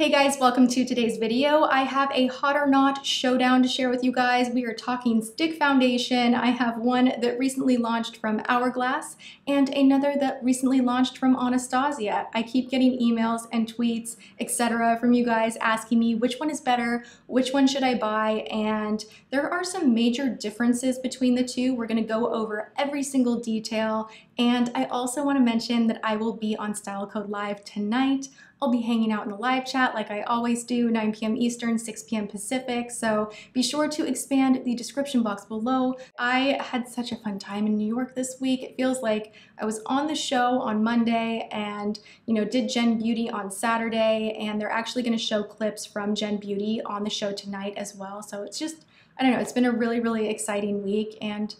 Hey guys, welcome to today's video. I have a hot or not showdown to share with you guys. We are talking stick foundation. I have one that recently launched from Hourglass and another that recently launched from Anastasia. I keep getting emails and tweets, etc. from you guys asking me which one is better, which one should I buy, and there are some major differences between the two. We're gonna go over every single detail, and I also wanna mention that I will be on Style Code Live tonight I'll be hanging out in the live chat like I always do, 9 p.m. Eastern, 6 p.m. Pacific. So be sure to expand the description box below. I had such a fun time in New York this week. It feels like I was on the show on Monday and, you know, did Gen Beauty on Saturday. And they're actually going to show clips from Gen Beauty on the show tonight as well. So it's just, I don't know, it's been a really, really exciting week. And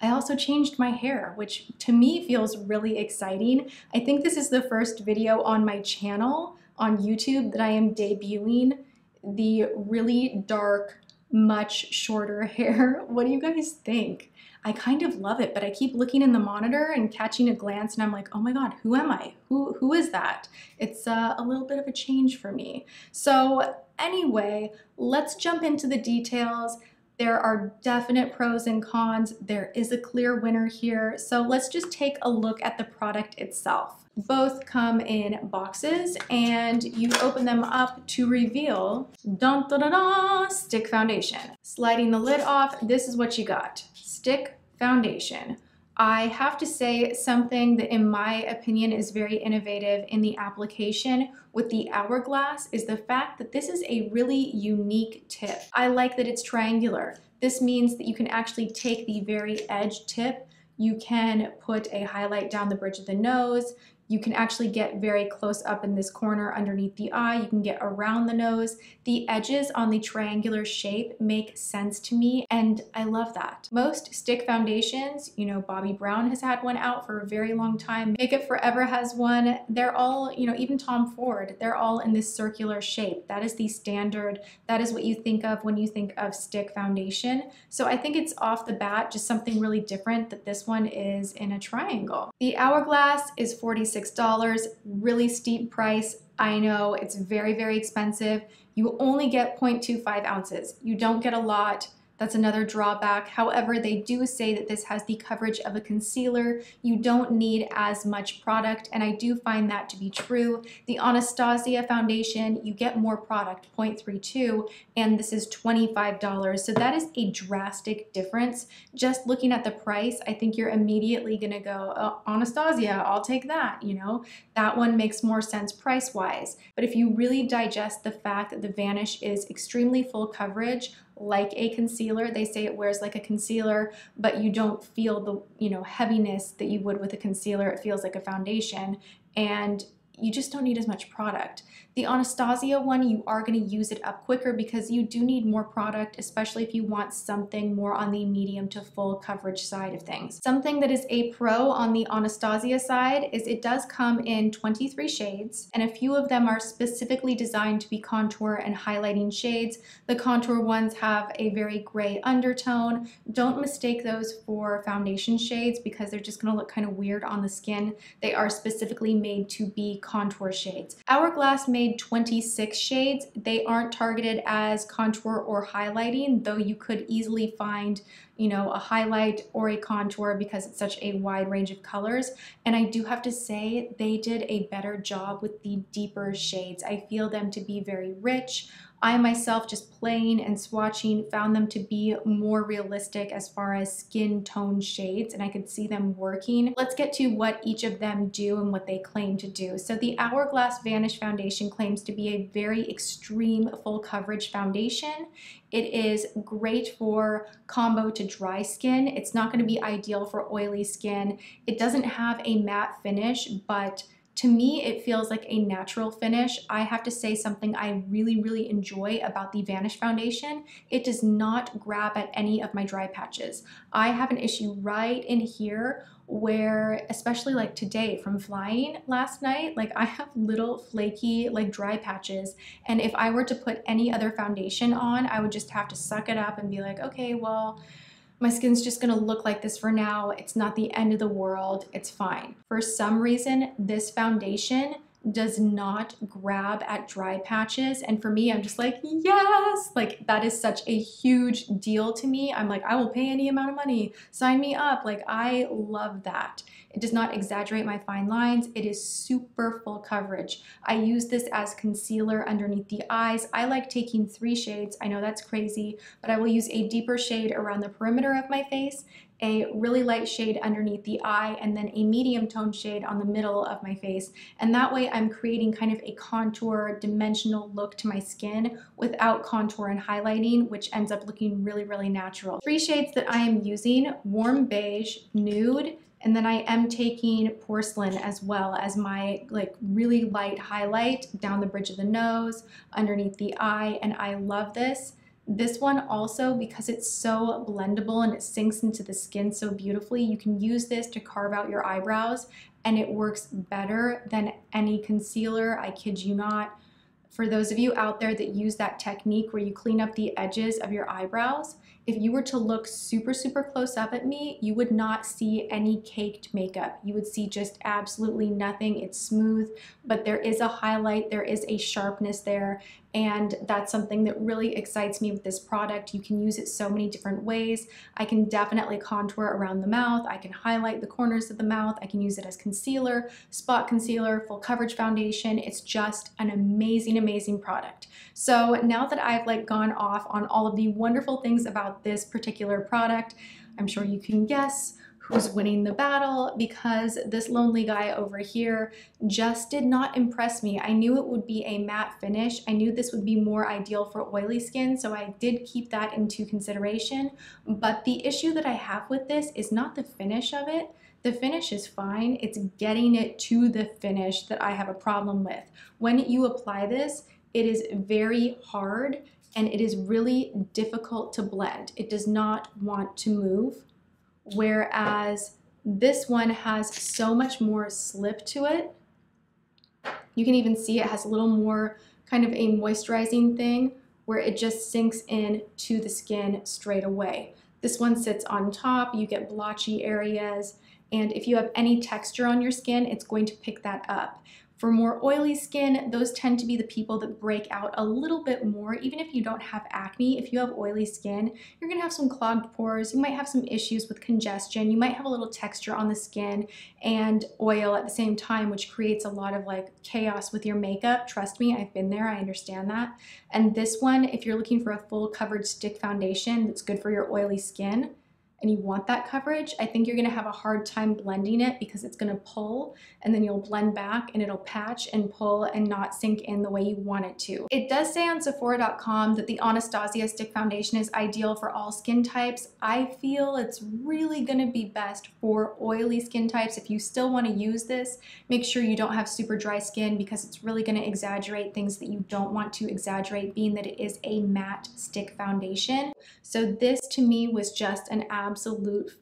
I also changed my hair, which to me feels really exciting. I think this is the first video on my channel on YouTube that I am debuting the really dark, much shorter hair. What do you guys think? I kind of love it, but I keep looking in the monitor and catching a glance and I'm like, oh my God, who am I? Who, who is that? It's uh, a little bit of a change for me. So anyway, let's jump into the details. There are definite pros and cons. There is a clear winner here. So let's just take a look at the product itself. Both come in boxes and you open them up to reveal dun, dun, dun, dun, stick foundation. Sliding the lid off, this is what you got. Stick foundation. I have to say something that in my opinion is very innovative in the application with the hourglass is the fact that this is a really unique tip. I like that it's triangular. This means that you can actually take the very edge tip you can put a highlight down the bridge of the nose. You can actually get very close up in this corner underneath the eye. You can get around the nose. The edges on the triangular shape make sense to me and I love that. Most stick foundations, you know, Bobbi Brown has had one out for a very long time. Makeup Forever has one. They're all, you know, even Tom Ford, they're all in this circular shape. That is the standard. That is what you think of when you think of stick foundation. So I think it's off the bat just something really different that this one is in a triangle. The Hourglass is 46 $6, really steep price. I know it's very, very expensive. You only get 0.25 ounces. You don't get a lot. That's another drawback. However, they do say that this has the coverage of a concealer. You don't need as much product, and I do find that to be true. The Anastasia foundation, you get more product, 0.32, and this is $25. So that is a drastic difference. Just looking at the price, I think you're immediately gonna go, oh, Anastasia, I'll take that, you know? That one makes more sense price-wise. But if you really digest the fact that the Vanish is extremely full coverage, like a concealer. They say it wears like a concealer, but you don't feel the, you know, heaviness that you would with a concealer. It feels like a foundation. And you just don't need as much product. The Anastasia one, you are going to use it up quicker because you do need more product, especially if you want something more on the medium to full coverage side of things. Something that is a pro on the Anastasia side is it does come in 23 shades, and a few of them are specifically designed to be contour and highlighting shades. The contour ones have a very gray undertone. Don't mistake those for foundation shades because they're just going to look kind of weird on the skin. They are specifically made to be contour shades. Hourglass made 26 shades. They aren't targeted as contour or highlighting, though you could easily find you know, a highlight or a contour because it's such a wide range of colors. And I do have to say they did a better job with the deeper shades. I feel them to be very rich. I myself just playing and swatching found them to be more realistic as far as skin tone shades and I could see them working. Let's get to what each of them do and what they claim to do. So the Hourglass Vanish Foundation claims to be a very extreme full coverage foundation. It is great for combo to dry skin. It's not going to be ideal for oily skin. It doesn't have a matte finish, but to me, it feels like a natural finish. I have to say something I really, really enjoy about the Vanish Foundation. It does not grab at any of my dry patches. I have an issue right in here where, especially like today from flying last night, like I have little flaky like dry patches. And if I were to put any other foundation on, I would just have to suck it up and be like, okay, well, my skin's just gonna look like this for now. It's not the end of the world, it's fine. For some reason, this foundation does not grab at dry patches. And for me, I'm just like, yes, like that is such a huge deal to me. I'm like, I will pay any amount of money, sign me up. Like, I love that. It does not exaggerate my fine lines. It is super full coverage. I use this as concealer underneath the eyes. I like taking three shades. I know that's crazy, but I will use a deeper shade around the perimeter of my face a really light shade underneath the eye and then a medium tone shade on the middle of my face. And that way I'm creating kind of a contour dimensional look to my skin without contour and highlighting, which ends up looking really, really natural. Three shades that I am using, Warm Beige, Nude, and then I am taking porcelain as well as my like really light highlight down the bridge of the nose, underneath the eye, and I love this. This one also, because it's so blendable and it sinks into the skin so beautifully, you can use this to carve out your eyebrows and it works better than any concealer, I kid you not. For those of you out there that use that technique where you clean up the edges of your eyebrows, if you were to look super, super close up at me, you would not see any caked makeup. You would see just absolutely nothing. It's smooth, but there is a highlight, there is a sharpness there, and that's something that really excites me with this product. You can use it so many different ways. I can definitely contour around the mouth. I can highlight the corners of the mouth. I can use it as concealer, spot concealer, full coverage foundation. It's just an amazing, amazing product. So now that I've like gone off on all of the wonderful things about this particular product, I'm sure you can guess who's winning the battle because this lonely guy over here just did not impress me. I knew it would be a matte finish. I knew this would be more ideal for oily skin, so I did keep that into consideration. But the issue that I have with this is not the finish of it. The finish is fine. It's getting it to the finish that I have a problem with. When you apply this, it is very hard and it is really difficult to blend. It does not want to move whereas this one has so much more slip to it. You can even see it has a little more kind of a moisturizing thing where it just sinks in to the skin straight away. This one sits on top, you get blotchy areas, and if you have any texture on your skin, it's going to pick that up. For more oily skin, those tend to be the people that break out a little bit more. Even if you don't have acne, if you have oily skin, you're gonna have some clogged pores, you might have some issues with congestion, you might have a little texture on the skin and oil at the same time, which creates a lot of like chaos with your makeup. Trust me, I've been there, I understand that. And this one, if you're looking for a full coverage stick foundation that's good for your oily skin, and you want that coverage, I think you're gonna have a hard time blending it because it's gonna pull and then you'll blend back and it'll patch and pull and not sink in the way you want it to. It does say on Sephora.com that the Anastasia Stick Foundation is ideal for all skin types. I feel it's really gonna be best for oily skin types. If you still wanna use this, make sure you don't have super dry skin because it's really gonna exaggerate things that you don't want to exaggerate being that it is a matte stick foundation. So this to me was just an absolute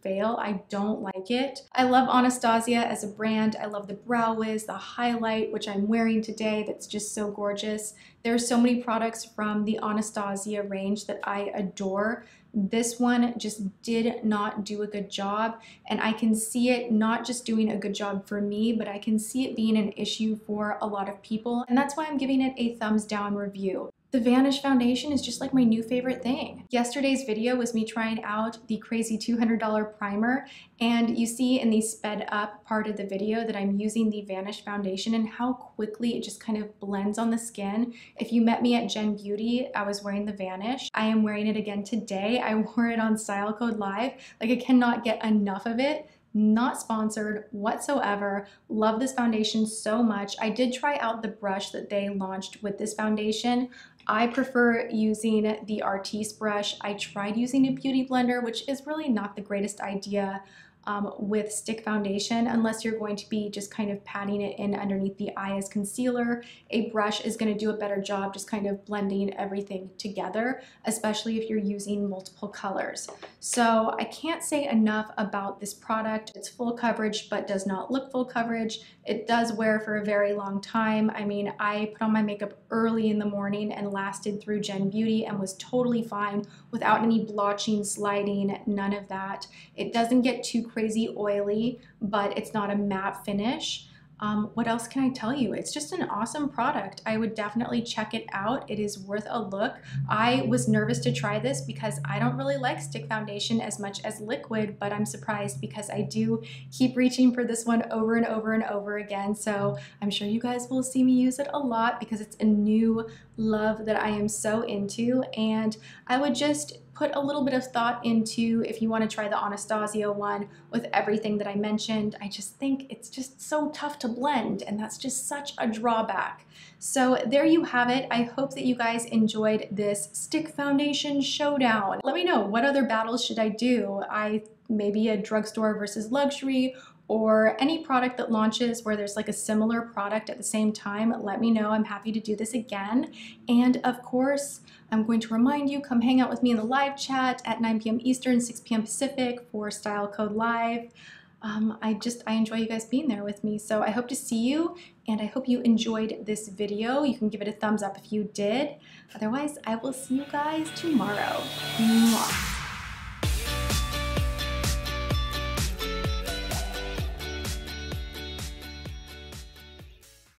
fail. I don't like it. I love Anastasia as a brand. I love the Brow Wiz, the highlight, which I'm wearing today that's just so gorgeous. There are so many products from the Anastasia range that I adore. This one just did not do a good job and I can see it not just doing a good job for me, but I can see it being an issue for a lot of people and that's why I'm giving it a thumbs down review. The Vanish foundation is just like my new favorite thing. Yesterday's video was me trying out the crazy $200 primer and you see in the sped up part of the video that I'm using the Vanish foundation and how quickly it just kind of blends on the skin. If you met me at Gen Beauty, I was wearing the Vanish. I am wearing it again today. I wore it on Style Code Live. Like I cannot get enough of it not sponsored whatsoever. Love this foundation so much. I did try out the brush that they launched with this foundation. I prefer using the Artis brush. I tried using a beauty blender, which is really not the greatest idea um, with stick foundation unless you're going to be just kind of patting it in underneath the eye as concealer. A brush is going to do a better job just kind of blending everything together, especially if you're using multiple colors. So I can't say enough about this product. It's full coverage but does not look full coverage. It does wear for a very long time. I mean, I put on my makeup early in the morning and lasted through Gen Beauty and was totally fine without any blotching, sliding, none of that. It doesn't get too crazy oily, but it's not a matte finish. Um, what else can I tell you? It's just an awesome product. I would definitely check it out. It is worth a look. I was nervous to try this because I don't really like stick foundation as much as liquid, but I'm surprised because I do keep reaching for this one over and over and over again. So I'm sure you guys will see me use it a lot because it's a new love that I am so into. And I would just put a little bit of thought into if you want to try the Anastasia one with everything that I mentioned. I just think it's just so tough to blend and that's just such a drawback. So there you have it. I hope that you guys enjoyed this stick foundation showdown. Let me know what other battles should I do? I maybe a drugstore versus luxury or any product that launches where there's like a similar product at the same time, let me know. I'm happy to do this again. And of course, I'm going to remind you, come hang out with me in the live chat at 9 p.m. Eastern, 6 p.m. Pacific for Style Code Live. Um, I just, I enjoy you guys being there with me. So I hope to see you and I hope you enjoyed this video. You can give it a thumbs up if you did. Otherwise, I will see you guys tomorrow. Mwah.